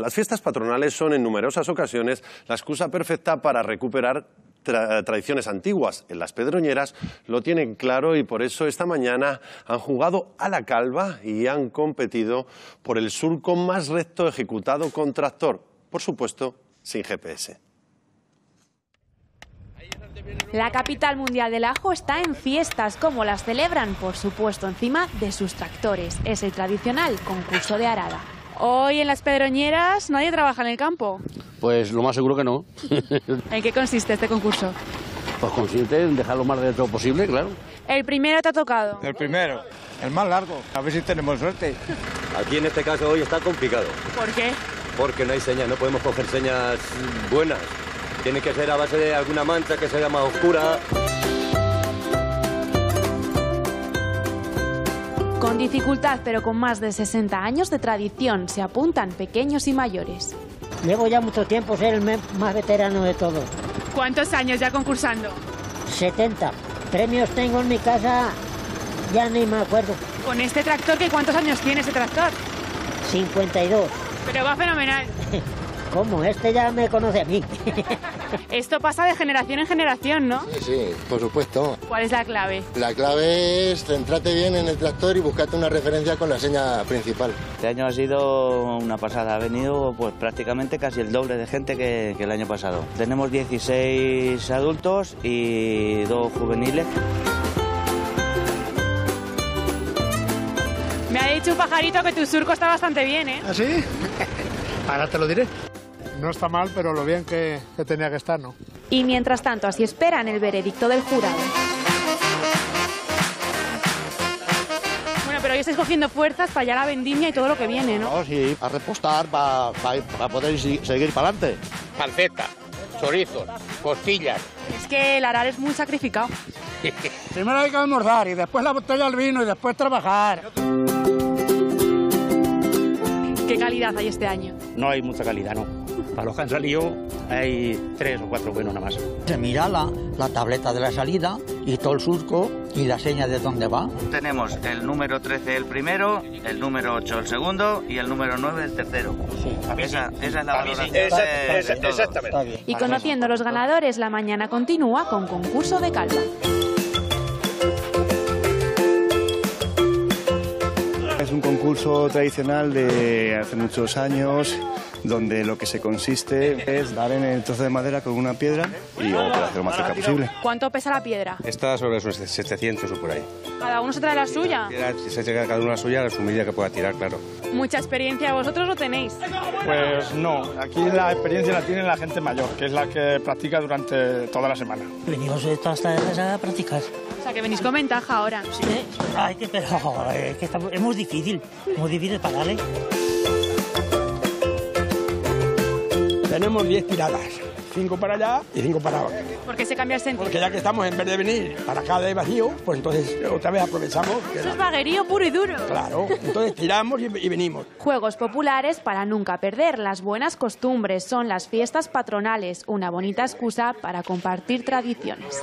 Las fiestas patronales son en numerosas ocasiones la excusa perfecta para recuperar tra tradiciones antiguas. En las Pedroñeras lo tienen claro y por eso esta mañana han jugado a la calva y han competido por el surco más recto ejecutado con tractor, por supuesto sin GPS. La capital mundial del ajo está en fiestas, como las celebran, por supuesto, encima de sus tractores. Es el tradicional concurso de arada. Hoy en las Pedroñeras nadie trabaja en el campo. Pues lo más seguro que no. ¿En qué consiste este concurso? Pues consiste en dejar lo más dentro posible, claro. El primero te ha tocado. El primero, el más largo. A ver si tenemos suerte. Aquí en este caso hoy está complicado. ¿Por qué? Porque no hay señas, no podemos coger señas buenas. Tiene que ser a base de alguna mancha que sea más oscura. Con dificultad, pero con más de 60 años de tradición, se apuntan pequeños y mayores. Llevo ya mucho tiempo, ser el más veterano de todos. ¿Cuántos años ya concursando? 70. Premios tengo en mi casa, ya ni me acuerdo. ¿Con este tractor qué cuántos años tiene ese tractor? 52. Pero va fenomenal. ¿Cómo? Este ya me conoce a mí. Esto pasa de generación en generación, ¿no? Sí, sí, por supuesto. ¿Cuál es la clave? La clave es centrarte bien en el tractor y buscarte una referencia con la seña principal. Este año ha sido una pasada. Ha venido pues prácticamente casi el doble de gente que, que el año pasado. Tenemos 16 adultos y dos juveniles. Me ha dicho un pajarito que tu surco está bastante bien, ¿eh? ¿Ah, sí? Ahora te lo diré. No está mal, pero lo bien que, que tenía que estar, ¿no? Y mientras tanto, así esperan el veredicto del jurado. Bueno, pero hoy estáis cogiendo fuerzas para allá la vendimia y todo lo que viene, ¿no? No, sí, a repostar para poder si- seguir para adelante. Panceta, chorizos, costillas. Es que el arar es muy sacrificado. Primero hay que almorzar y después la botella del vino y después trabajar. ¿Qué calidad hay este año? No hay mucha calidad, no. Para los que han salido hay tres o cuatro buenos nada más. Se mira la, la tableta de la salida y todo el surco y la seña de dónde va. Tenemos el número 13 el primero, el número 8 el segundo y el número 9 el tercero. Esa, esa es la valoración bien. Y conociendo los ganadores, la mañana continúa con concurso de calva. Concurso tradicional de hace muchos años donde lo que se consiste es dar en el trozo de madera con una piedra y lo más cerca posible. ¿Cuánto pesa la piedra? Está sobre esos 700 o por ahí. Cada uno se trae la suya. Se llega cada uno la suya a su medida que pueda tirar, claro. Mucha experiencia vosotros lo tenéis. Pues no, aquí la experiencia la tiene la gente mayor, que es la que practica durante toda la semana. Venimos de todas tardes a practicar. O sea, que venís con ventaja ahora. Sí, ay, que, pero es que está- es muy difícil, muy difícil para darle. Tenemos 10 tiradas, 5 para allá y 5 para abajo. ¿Por qué se cambia el sentido? Porque ya que estamos, en vez de venir para acá de vacío, pues entonces otra vez aprovechamos. que Eso la- es vaguerío puro y duro. Claro, entonces tiramos y, y venimos. Juegos populares para nunca perder las buenas costumbres. Son las fiestas patronales, una bonita excusa para compartir tradiciones.